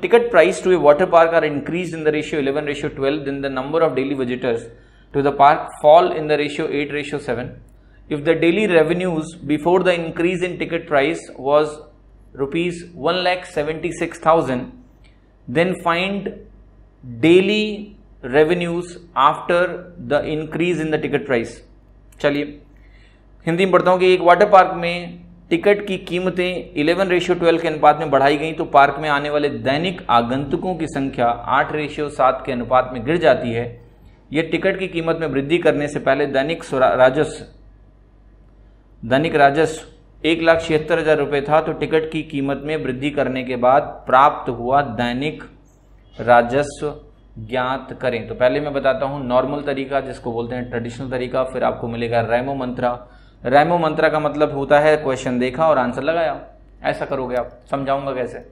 ticket price to a water park are increased in the ratio 11 ratio 12 then the number of daily visitors to the park fall in the ratio 8 ratio 7 if the daily revenues before the increase in ticket price was rupees 1 lakh 76000 then find daily revenues after the increase in the ticket price चलिए हिंदी में पढ़ता हूँ कि एक water park में ticket की कीमतें 11 ratio 12 के अनुपात में बढ़ाई गई तो पार्क में आने वाले दैनिक आगंतुकों की संख्या 8 रेशियो 7 के अनुपात में गिर जाती है। यह टिकट की कीमत में वृद्धि करने से पहले दैनिक राजस्व दैनिक राजस्व एक लाख छिहत्तर हज़ार रुपये था तो टिकट की कीमत में वृद्धि करने के बाद प्राप्त हुआ दैनिक राजस्व ज्ञात करें। तो पहले मैं बताता हूँ नॉर्मल तरीका, जिसको बोलते हैं ट्रेडिशनल तरीका, फिर आपको मिलेगा रेमो मंत्रा। रैमो मंत्रा का मतलब होता है क्वेश्चन देखा और आंसर लगाया। ऐसा करोगे आप, समझाऊँगा कैसे?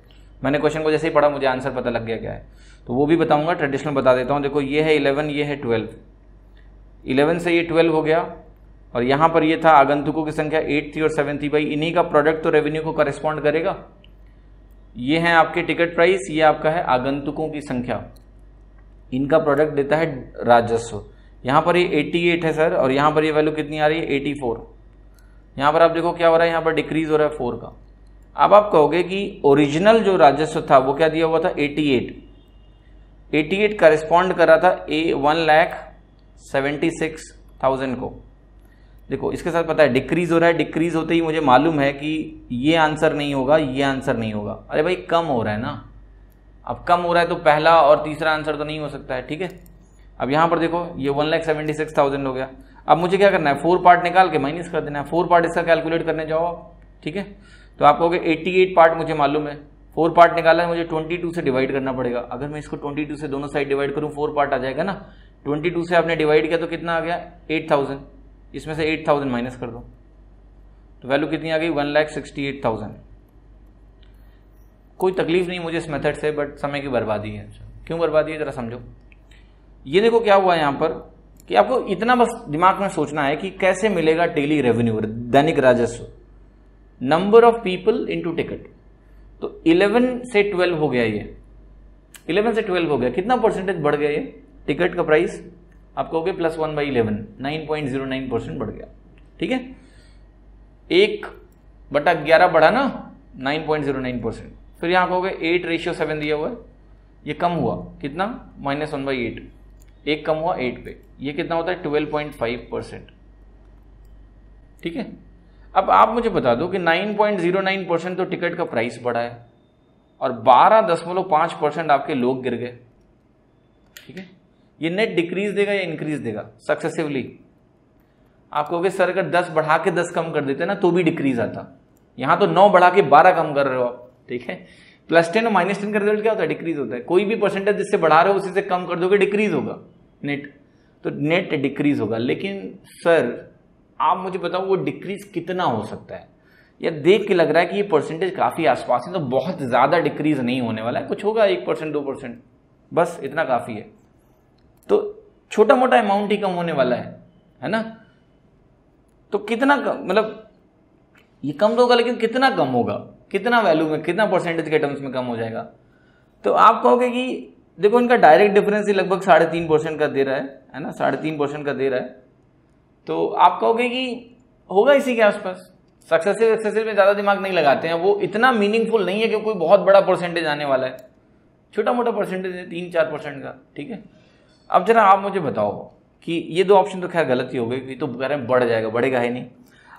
मैंने क्वेश्चन को जैसे ही पढ़ा, मुझे आंसर पता लग गया क्या है। तो वो भी बताऊँगा ट्रेडिशनल बता देता हूँ। देखो, ये है इलेवन ये है ट्वेल्व इलेवन से ये ट्वेल्व हो गया, और यहाँ पर ये था आगंतुकों की संख्या एट थी और सेवन थी। भाई, इन्हीं का प्रोडक्ट तो रेवेन्यू को करस्पॉन्ड करेगा। ये है आपके टिकट प्राइस ये आपका है आगंतुकों की संख्या। इनका प्रोडक्ट देता है राजस्व। यहाँ पर ये 88 है सर और यहाँ पर ये वैल्यू कितनी आ रही है? 84 यहाँ पर आप देखो क्या हो रहा है, यहाँ पर डिक्रीज हो रहा है फोर का। अब आप कहोगे कि ओरिजिनल जो राजस्व था, वो क्या दिया हुआ था? 88 88 करस्पॉन्ड कर रहा था a one lakh seventy six thousand को। देखो, इसके साथ पता है डिक्रीज हो रहा है डिक्रीज होते ही मुझे मालूम है कि ये आंसर नहीं होगा, ये आंसर नहीं होगा। अरे भाई, कम हो रहा है ना। अब कम हो रहा है तो पहला और तीसरा आंसर तो नहीं हो सकता है, ठीक है? अब यहाँ पर देखो, ये one lakh seventy six thousand हो गया। अब मुझे क्या करना है? फोर पार्ट निकाल के माइनस कर देना है। फोर पार्ट इसका कैलकुलेट करने जाओ ठीक है? तो आप कहोगे एट्टी एट पार्ट मुझे मालूम है। फोर पार्ट निकाला है, मुझे ट्वेंटी टू से डिवाइड करना पड़ेगा। अगर मैं इसको ट्वेंटी टू से दोनों साइड डिवाइड करूँ फोर पार्ट आ जाएगा ना? ट्वेंटी टू से आपने डिवाइड किया तो कितना आ गया? एट थाउज़ेंड इसमें से एट थाउज़ेंड माइनस कर दो। तो वैल्यू कितनी आ गई? One lakh sixty eight thousand कोई तकलीफ़ नहीं मुझे इस मेथड से बट समय की बर्बादी है। क्यों बर्बादी है? जरा समझो। ये देखो क्या हुआ यहाँ पर कि आपको इतना बस दिमाग में सोचना है कि कैसे मिलेगा डेली रेवेन्यू दैनिक राजस्व। Number of people into ticket तो 11 से 12 हो गया ये। 11 से 12 हो गया। कितना परसेंटेज बढ़ गया ये? टिकट का प्राइस आप कहोगे plus one by eleven nine point zero nine percent बढ़ गया। ठीक है? एक बटा ग्यारह बढ़ा ना nine point zero nine percent फिर यहाँ कहोगे एट रेशियो सेवन दिया हुआ है। ये कम हुआ। कितना? माइनस वन बाई एट एक कम हुआ एट पे। ये कितना होता है? ट्वेल्व पॉइंट फाइव परसेंट ठीक है? अब आप मुझे बता दो कि nine point zero nine percent तो टिकट का प्राइस बढ़ा है और बारह दशमलव पाँच परसेंट आपके लोग गिर गए। ठीक है? ये नेट डिक्रीज देगा या इंक्रीज देगा? सक्सेसिवली आप कहोगे, सर, अगर दस बढ़ा के दस कम कर देते ना तो भी डिक्रीज आता। यहाँ तो नौ बढ़ा के बारह कम कर रहे हो आप। ठीक है? प्लस टेन और माइनस टेन का रिज़ल्ट क्या होता है? डिक्रीज होता है। कोई भी परसेंटेज जिससे बढ़ा रहे हो, उसी से कम कर दोगे डिक्रीज होगा। नेट तो नेट डिक्रीज होगा। लेकिन सर आप मुझे बताओ, वो डिक्रीज कितना हो सकता है? या देख के लग रहा है कि ये परसेंटेज काफ़ी आसपास है तो बहुत ज़्यादा डिक्रीज नहीं होने वाला है। कुछ होगा, एक परसेंट दो परसेंट बस, इतना काफ़ी है। तो छोटा मोटा अमाउंट ही कम होने वाला है है ना? तो कितना मतलब ये कम तो होगा, लेकिन कितना कम होगा? कितना वैल्यू में, कितना परसेंटेज के टर्म्स में कम हो जाएगा? तो आप कहोगे कि देखो, इनका डायरेक्ट डिफरेंस ही लगभग साढ़े तीन परसेंट का दे रहा है है ना? साढ़े तीन परसेंट का दे रहा है। तो आप कहोगे कि होगा इसी के आसपास। सक्सेसिव एक्सेसिव में ज़्यादा दिमाग नहीं लगाते हैं। वो इतना मीनिंगफुल नहीं है कि कोई बहुत बड़ा परसेंटेज आने वाला है। छोटा मोटा परसेंटेज है, तीन चार परसेंट का, ठीक है? अब जरा आप मुझे बताओ कि ये दो ऑप्शन तो खैर गलत ही हो गई तो कह रहे हैं बढ़ जाएगा, बढ़ेगा ही नहीं।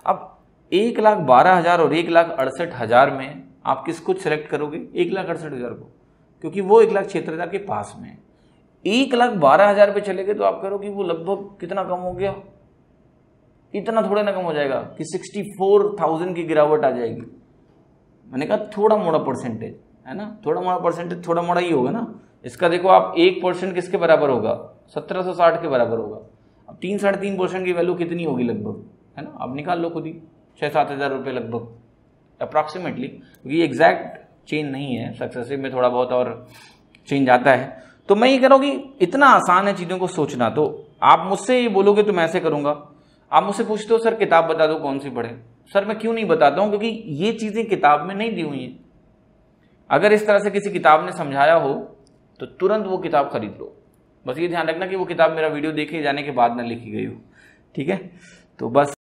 अब एक लाख बारह हज़ार और एक लाख अड़सठ हज़ार में आप किस कुछ सेलेक्ट करोगे? एक लाख अड़सठ हज़ार को। क्योंकि वो एक लाख छिहत्तर हज़ार के पास में एक लाख बारह हज़ार पे चले गए तो आप करो कि वो लगभग कितना कम हो गया? इतना थोड़ा ना कम हो जाएगा कि सिक्सटी फोर थाउज़ेंड की गिरावट आ जाएगी। मैंने कहा थोड़ा मोड़ा परसेंटेज है ना? थोड़ा मोड़ा परसेंटेज थोड़ा मोड़ा ही होगा ना? इसका देखो आप एक परसेंट किसके बराबर होगा? सत्रह सौ साठ के बराबर होगा। अब तीन साढ़े तीन परसेंट की वैल्यू कितनी होगी लगभग? है ना? आप निकाल लो खुद ही छः सात हज़ार रुपये लगभग अप्रॉक्सीमेटली क्योंकि एग्जैक्ट चेंज नहीं है सक्सेसिव में थोड़ा बहुत और चेंज आता है। तो मैं ये कह रहा हूँ कि इतना आसान है चीज़ों को सोचना तो आप मुझसे ये बोलोगे तो मैं ऐसे करूँगा। आप मुझसे पूछते हो, सर, किताब बता दो, कौन सी पढ़े? सर, मैं क्यों नहीं बताता हूँ? क्योंकि ये चीज़ें किताब में नहीं दी हुई हैं। अगर इस तरह से किसी किताब ने समझाया हो तो तुरंत वो किताब खरीद लो। बस ये ध्यान रखना कि वो किताब मेरा वीडियो देखे जाने के बाद ना लिखी गई हो। ठीक है? तो बस